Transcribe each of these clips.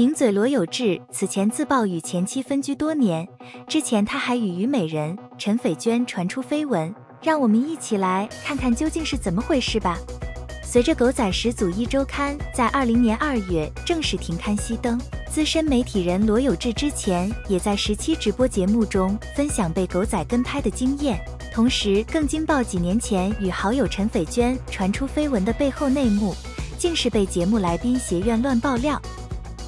名嘴罗有志此前自曝与前妻分居多年，之前他还与虞美人陈斐娟传出绯闻，让我们一起来看看究竟是怎么回事吧。随着狗仔始祖一周刊在二零年二月正式停刊熄灯，资深媒体人罗有志之前也在十期直播节目中分享被狗仔跟拍的经验，同时更惊爆几年前与好友陈斐娟传出绯闻的背后内幕，竟是被节目来宾携怨乱爆料。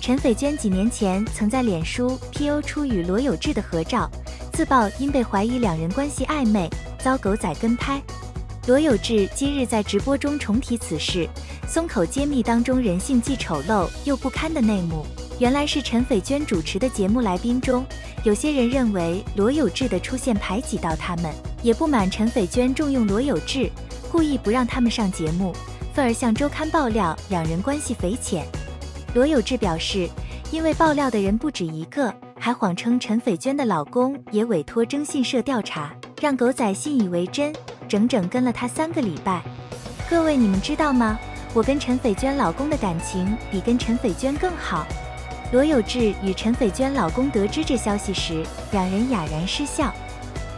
陈斐娟几年前曾在脸书 PO 出与罗有志的合照，自曝因被怀疑两人关系暧昧，遭狗仔跟拍。罗有志今日在直播中重提此事，松口揭秘当中人性既丑陋又不堪的内幕。原来是陈斐娟主持的节目来宾中，有些人认为罗有志的出现排挤到他们，也不满陈斐娟重用罗有志，故意不让他们上节目，愤而向周刊爆料两人关系匪浅。罗有志表示，因为爆料的人不止一个，还谎称陈斐娟的老公也委托征信社调查，让狗仔信以为真，整整跟了他三个礼拜。各位，你们知道吗？我跟陈斐娟老公的感情比跟陈斐娟更好。罗有志与陈斐娟老公得知这消息时，两人哑然失笑。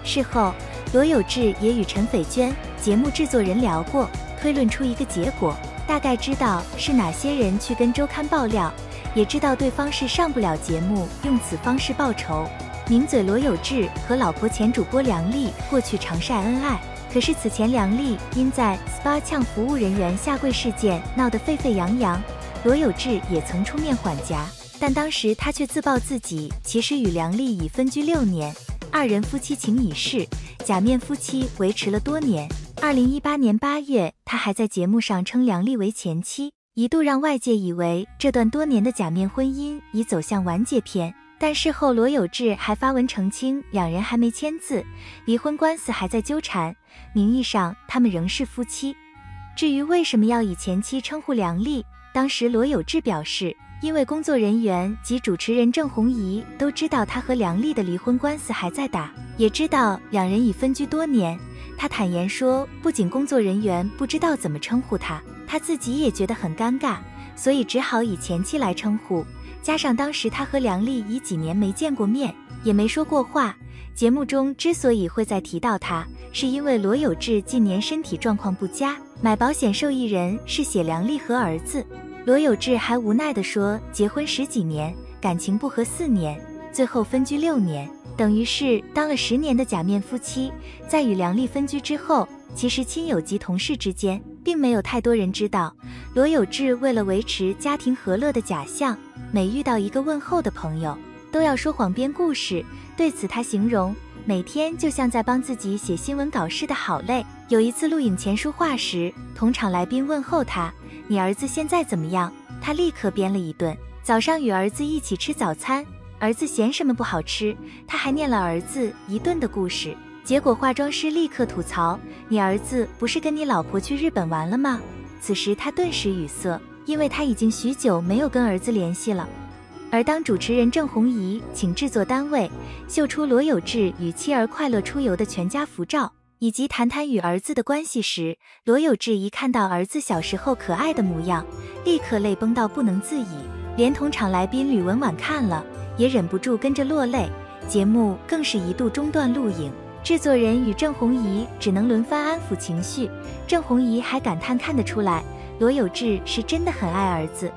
事后，罗有志也与陈斐娟节目制作人聊过，推论出一个结果。大概知道是哪些人去跟周刊爆料，也知道对方是上不了节目，用此方式报仇。名嘴罗有志和老婆前主播梁丽过去常晒恩爱，可是此前梁丽因在 SPA 呛服务人员下跪事件闹得沸沸扬扬，罗有志也曾出面缓颊，但当时他却自曝自己其实与梁丽已分居六年，二人夫妻情已逝，假面夫妻维持了多年。二零一八年八月，他还在节目上称梁丽为前妻，一度让外界以为这段多年的假面婚姻已走向完结篇。但事后罗有志还发文澄清，两人还没签字，离婚官司还在纠缠，名义上他们仍是夫妻。至于为什么要以前妻称呼梁丽，当时罗有志表示，因为工作人员及主持人郑红怡都知道他和梁丽的离婚官司还在打，也知道两人已分居多年。他坦言说，不仅工作人员不知道怎么称呼他，他自己也觉得很尴尬，所以只好以前妻来称呼。加上当时他和梁丽已几年没见过面，也没说过话。节目中之所以会再提到他，是因为罗有志近年身体状况不佳，买保险受益人是写梁丽和儿子。罗有志还无奈地说，结婚十几年，感情不和四年，最后分居六年。等于是当了十年的假面夫妻，在与梁丽分居之后，其实亲友及同事之间并没有太多人知道。罗有志为了维持家庭和乐的假象，每遇到一个问候的朋友，都要说谎编故事。对此，他形容每天就像在帮自己写新闻稿似的，好累。有一次录影前说话时，同场来宾问候他：“你儿子现在怎么样？”他立刻编了一顿：“早上与儿子一起吃早餐。”儿子嫌什么不好吃，他还念了儿子一顿的故事。结果化妆师立刻吐槽：“你儿子不是跟你老婆去日本玩了吗？”此时他顿时语塞，因为他已经许久没有跟儿子联系了。而当主持人郑红怡请制作单位秀出罗有志与妻儿快乐出游的全家福照，以及谈谈与儿子的关系时，罗有志一看到儿子小时候可爱的模样，立刻泪崩到不能自已，连同场来宾吕文婉看了。也忍不住跟着落泪，节目更是一度中断录影，制作人与郑红怡只能轮番安抚情绪。郑红怡还感叹看得出来，罗有志是真的很爱儿子。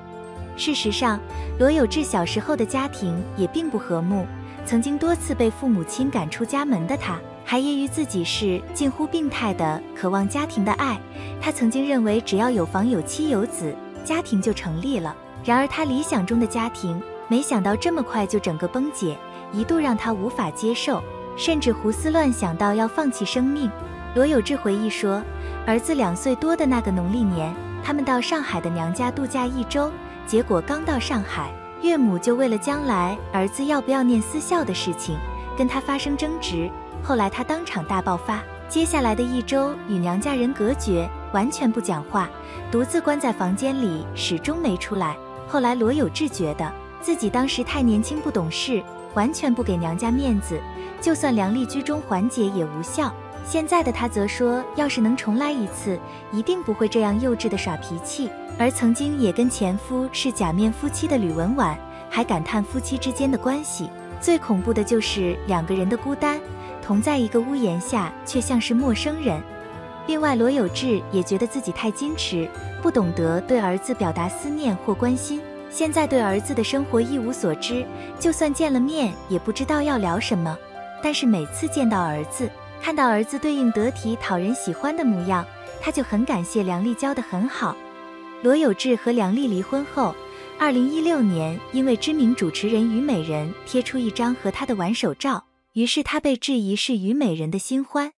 事实上，罗有志小时候的家庭也并不和睦，曾经多次被父母亲赶出家门的他，还揶揄自己是近乎病态的渴望家庭的爱。他曾经认为只要有房有妻有子，家庭就成立了。然而他理想中的家庭。没想到这么快就整个崩解，一度让他无法接受，甚至胡思乱想到要放弃生命。罗有志回忆说，儿子两岁多的那个农历年，他们到上海的娘家度假一周，结果刚到上海，岳母就为了将来儿子要不要念私校的事情跟他发生争执，后来他当场大爆发，接下来的一周与娘家人隔绝，完全不讲话，独自关在房间里，始终没出来。后来罗有志觉得。自己当时太年轻不懂事，完全不给娘家面子，就算梁丽居中缓解也无效。现在的他则说，要是能重来一次，一定不会这样幼稚的耍脾气。而曾经也跟前夫是假面夫妻的吕文婉，还感叹夫妻之间的关系。最恐怖的就是两个人的孤单，同在一个屋檐下，却像是陌生人。另外，罗有志也觉得自己太矜持，不懂得对儿子表达思念或关心。现在对儿子的生活一无所知，就算见了面，也不知道要聊什么。但是每次见到儿子，看到儿子对应得体、讨人喜欢的模样，他就很感谢梁丽教得很好。罗有志和梁丽离婚后，二零一六年因为知名主持人虞美人贴出一张和他的挽手照，于是他被质疑是虞美人的新欢。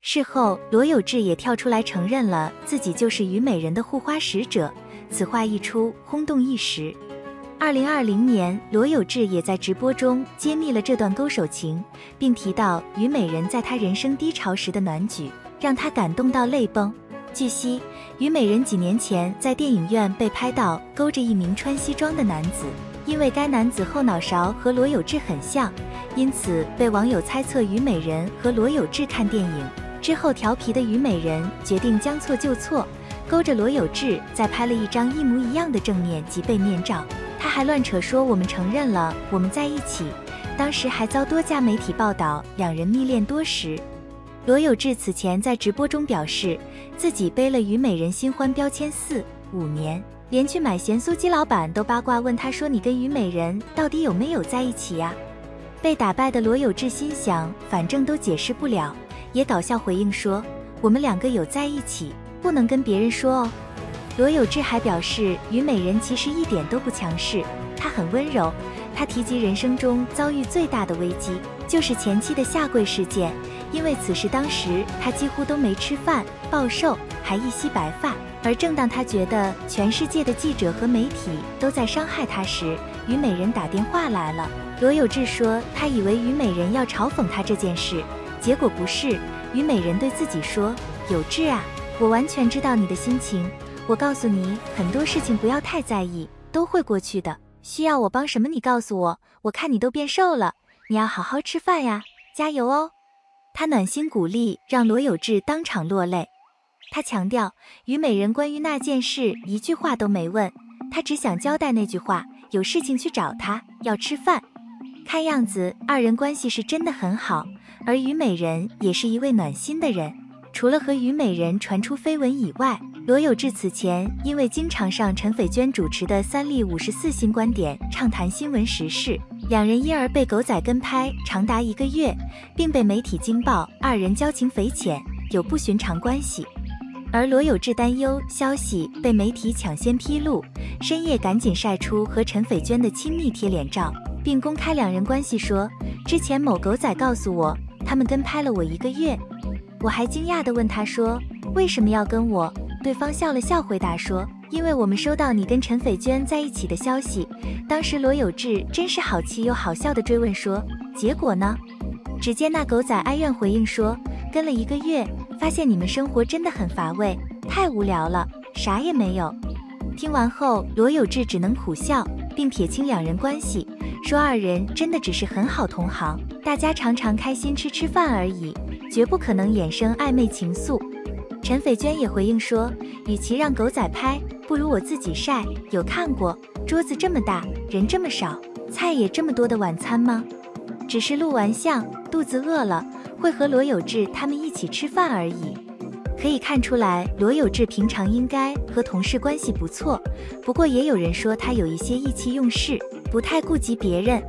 事后，罗有志也跳出来承认了自己就是虞美人的护花使者。此话一出，轰动一时。二零二零年，罗有志也在直播中揭秘了这段勾手情，并提到虞美人在他人生低潮时的暖举，让他感动到泪崩。据悉，虞美人几年前在电影院被拍到勾着一名穿西装的男子，因为该男子后脑勺和罗有志很像，因此被网友猜测虞美人和罗有志看电影。之后，调皮的虞美人决定将错就错，勾着罗有志再拍了一张一模一样的正面及背面照。他还乱扯说我们承认了我们在一起，当时还遭多家媒体报道两人蜜恋多时。罗有志此前在直播中表示，自己背了虞美人新欢标签四五年，连去买咸酥鸡老板都八卦问他说你跟虞美人到底有没有在一起呀？被打败的罗有志心想反正都解释不了，也搞笑回应说我们两个有在一起，不能跟别人说哦。罗有志还表示，虞美人其实一点都不强势，她很温柔。他提及人生中遭遇最大的危机，就是前妻的下跪事件，因为此事当时他几乎都没吃饭，暴瘦，还一袭白发。而正当他觉得全世界的记者和媒体都在伤害他时，虞美人打电话来了。罗有志说，他以为虞美人要嘲讽他这件事，结果不是。虞美人对自己说：“有志啊，我完全知道你的心情。”我告诉你，很多事情不要太在意，都会过去的。需要我帮什么？你告诉我。我看你都变瘦了，你要好好吃饭呀，加油哦！他暖心鼓励，让罗有志当场落泪。他强调，虞美人关于那件事一句话都没问，他只想交代那句话：有事情去找他，要吃饭。看样子二人关系是真的很好，而虞美人也是一位暖心的人。除了和虞美人传出绯闻以外，罗有志此前因为经常上陈斐娟主持的三立五十四新观点畅谈新闻时事，两人因而被狗仔跟拍长达一个月，并被媒体惊爆二人交情匪浅，有不寻常关系。而罗有志担忧消息被媒体抢先披露，深夜赶紧晒出和陈斐娟的亲密贴脸照，并公开两人关系，说之前某狗仔告诉我，他们跟拍了我一个月。我还惊讶地问他说，为什么要跟我？对方笑了笑，回答说：“因为我们收到你跟陈斐娟在一起的消息。”当时罗有志真是好气又好笑的追问说：“结果呢？”只见那狗仔哀怨回应说：“跟了一个月，发现你们生活真的很乏味，太无聊了，啥也没有。”听完后，罗有志只能苦笑，并撇清两人关系，说二人真的只是很好同行，大家常常开心吃吃饭而已，绝不可能衍生暧昧情愫。陈斐娟也回应说，与其让狗仔拍，不如我自己晒。有看过桌子这么大，人这么少，菜也这么多的晚餐吗？只是录完像，肚子饿了，会和罗有志他们一起吃饭而已。可以看出来，罗有志平常应该和同事关系不错，不过也有人说他有一些意气用事，不太顾及别人。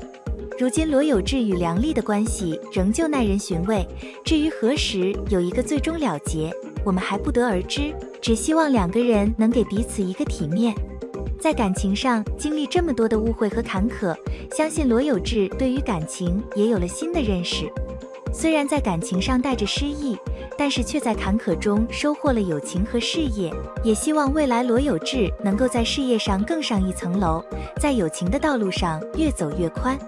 如今罗有志与梁丽的关系仍旧耐人寻味，至于何时有一个最终了结？我们还不得而知，只希望两个人能给彼此一个体面。在感情上经历这么多的误会和坎坷，相信罗有志对于感情也有了新的认识。虽然在感情上带着失意，但是却在坎坷中收获了友情和事业。也希望未来罗有志能够在事业上更上一层楼，在友情的道路上越走越宽。